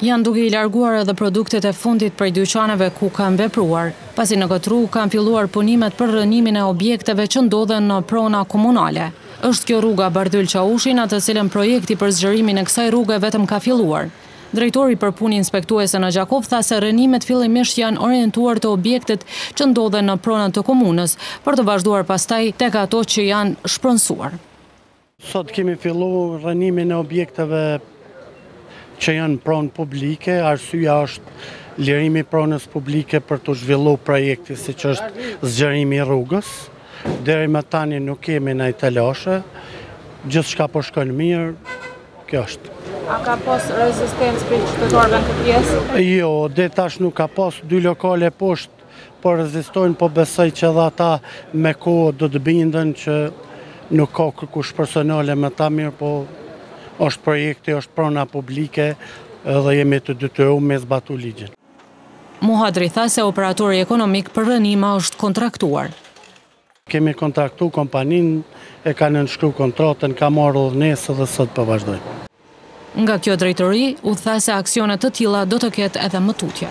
Janë duke i larguar edhe produktet e fundit prej dyqaneve ku kanë vepruar, pasi në këtë rrugë kanë filluar punimet për rrënimin e objekteve që ndodhen në prona komunale. Është kjo rruga Bardhyl Çaushi në të cilën projekti për zgjerimin e kësaj rruge vetëm ka filluar. Drejtori për Punë Inspektuese në Gjakovë tha se rrënimet fillimisht janë orientuar te objektet që ndodhen në prona të komunës, për të vazhduar pastaj tek ato që janë shpronësuar. Sot kemi fillu rrënimin e objekteve që janë pronë publike, arsyeja është lirimi i pronës publike për t'u zhvillu projekti siç është zgjerimi i rrugës. Deri më tani nuk kemi naj telashe, gjithçka po shkojnë mirë, kjo është. A ka pas rezistencë prej qytetarëve në këtë pjesë? Jo, deri tash nuk ka pas, dy lokale poshtë Po rezistojnë, po besoj që edhe ata me kohë do të binden që nuk ka kërkush personale me ta, mirëpo është projekti, është prona publike edhe jemi të detyru me zbatu ligjin. Muhadri tha se operatori ekonomik për rrënima është kontraktuar. Kemi kontraktu kompaninë, e ka nënshkru kontratën, ka marrë urdhëresë dhe sot po vazhdojnë. Nga kjo drejtori, u tha se aksione të tilla do të ketë edhe më tutje.